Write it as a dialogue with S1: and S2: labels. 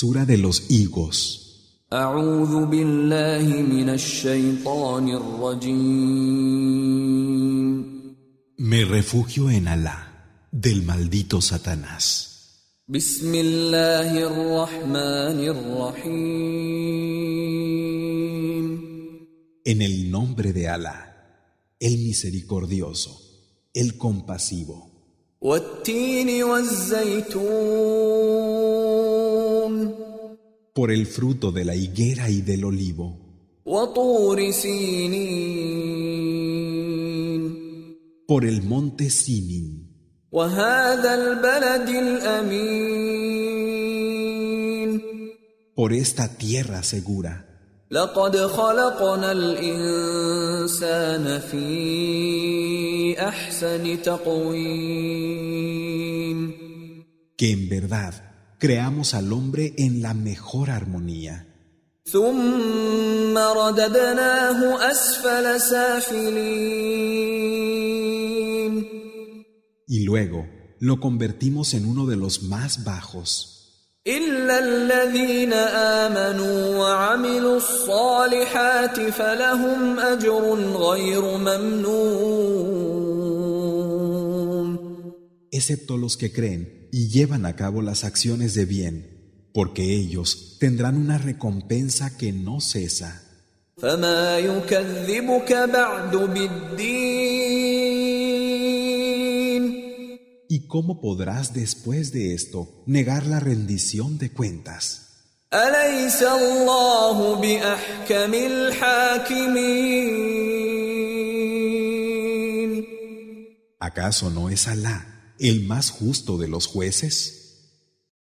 S1: Sura de los higos.
S2: أعوذ بالله من الشيطان الرجيم
S1: Me refugio en Alá, del maldito Satanás.
S2: بسم الله الرحمن الرحيم
S1: En el nombre de Alá, el misericordioso, el compasivo.
S2: والتين والزيتون
S1: Por el fruto de la higuera y del olivo.
S2: وطور سينين
S1: Por el monte Sinin.
S2: وهذا البلد الأمين
S1: Por esta tierra segura.
S2: لقد خلقنا الإنسان في أحسن تقويم
S1: Que en verdad creamos al hombre en la mejor armonía.
S2: ثم رددناه أسفل سافلين
S1: Y luego lo convertimos en uno de los más bajos.
S2: إلا الذين آمنوا وعملوا الصالحات فلهم أجر غير ممنون
S1: excepto los que creen y llevan a cabo las acciones de bien, porque ellos tendrán una recompensa que no cesa. ¿Y cómo podrás después de esto negar la rendición de cuentas? ¿Acaso no es Alá el más justo de los jueces?